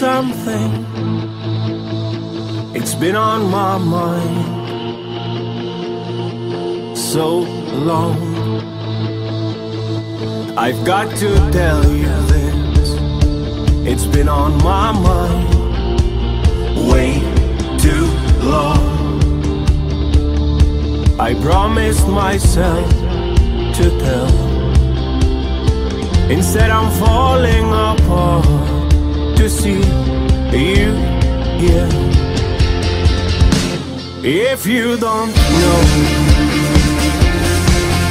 something. It's been on my mind so long. I've got to tell you this. It's been on my mind way too long. I promised myself to tell. Instead, I'm falling apart to see you here. If you don't know,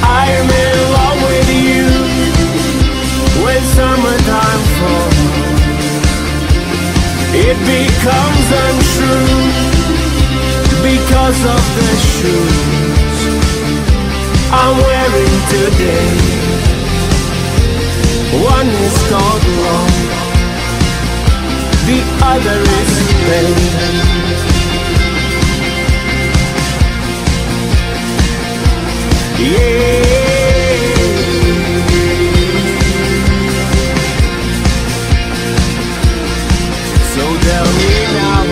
I'm in love with you. When summertime falls, it becomes untrue because of the shoes I'm wearing today. One is called love, the other is pain. Yeah. So tell me now,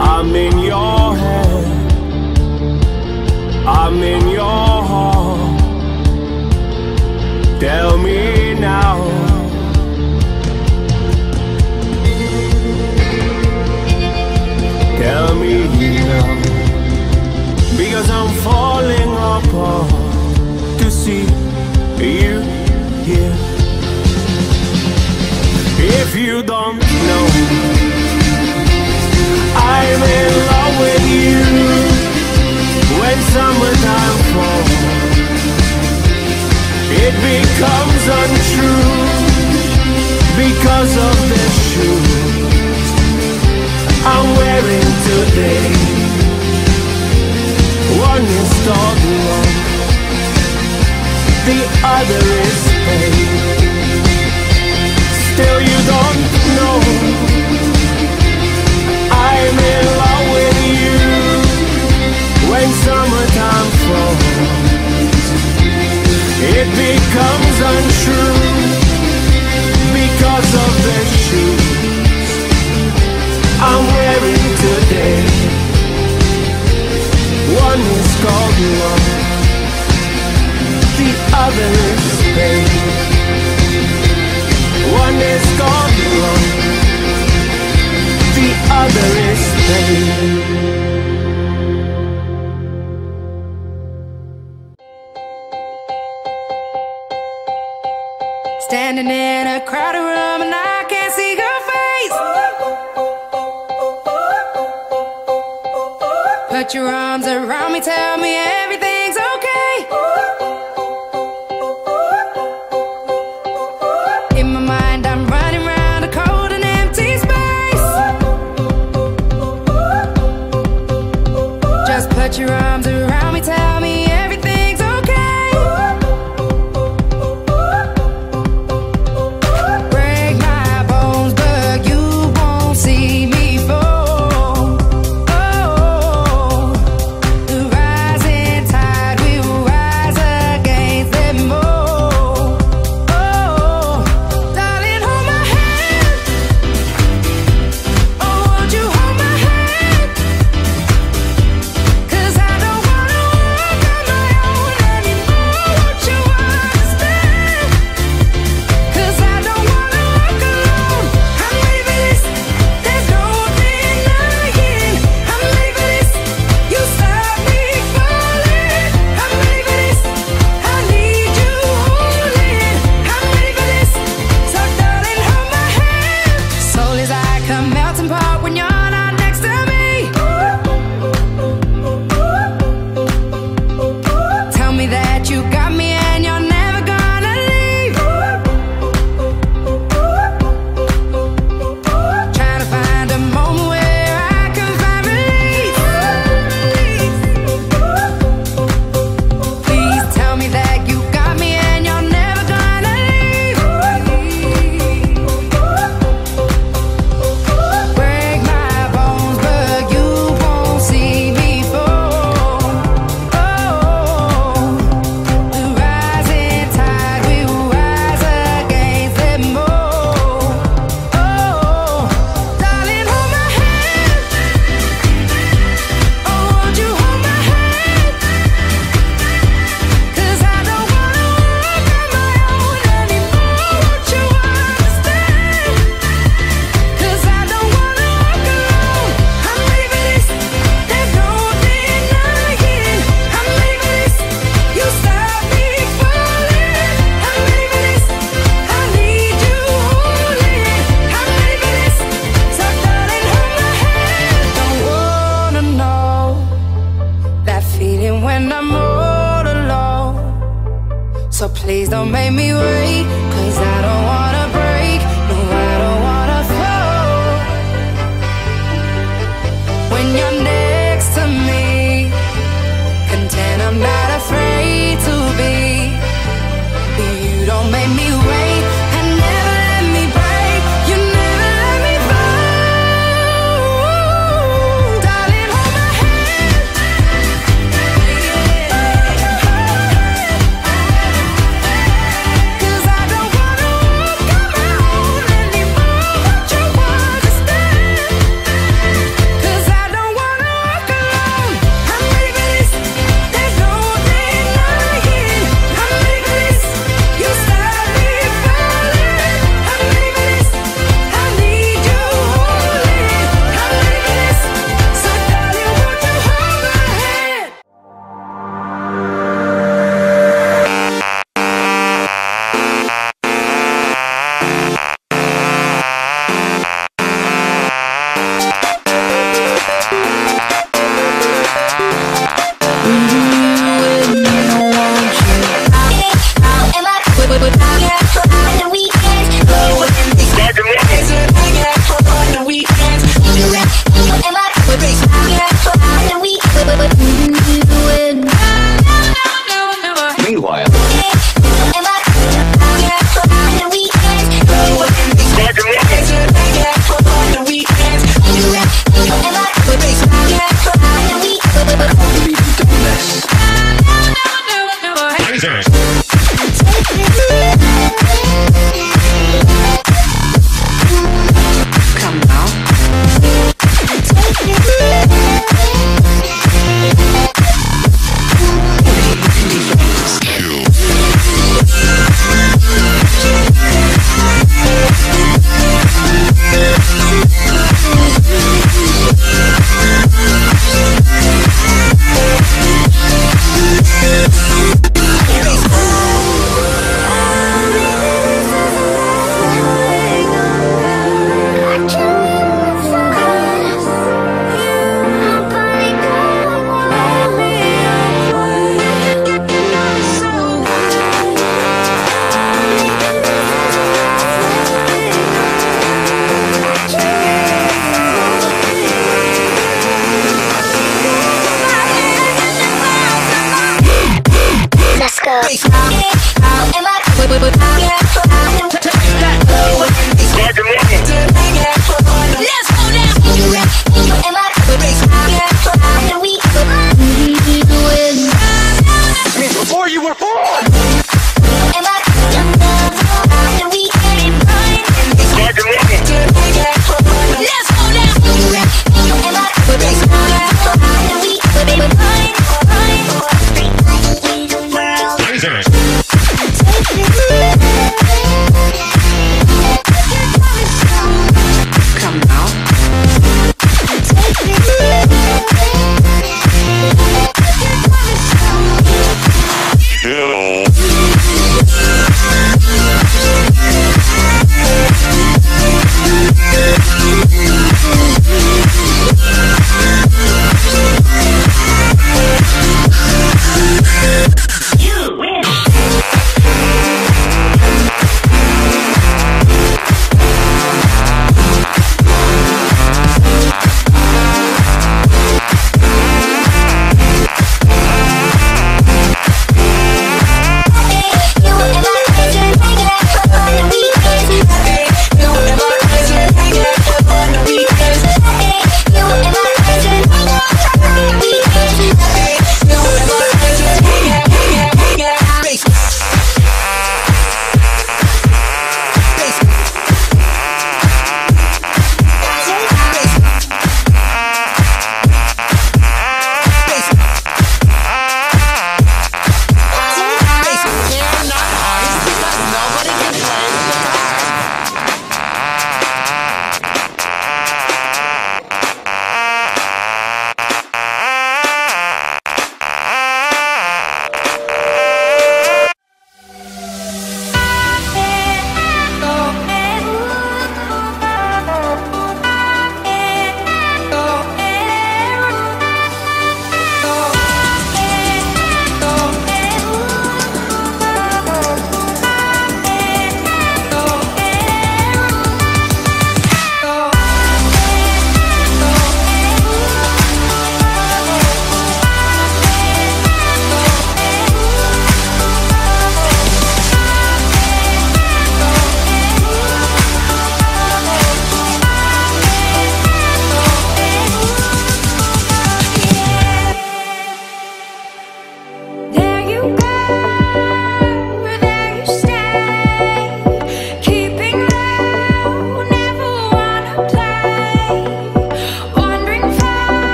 I'm in I'm wearing today. One is called love, the other is pain. One is called love, the other is pain. Standing in a crowded room and I Put your arms around me, tell me everything's okay. In my mind, I'm running around a cold and empty space. Just put your arms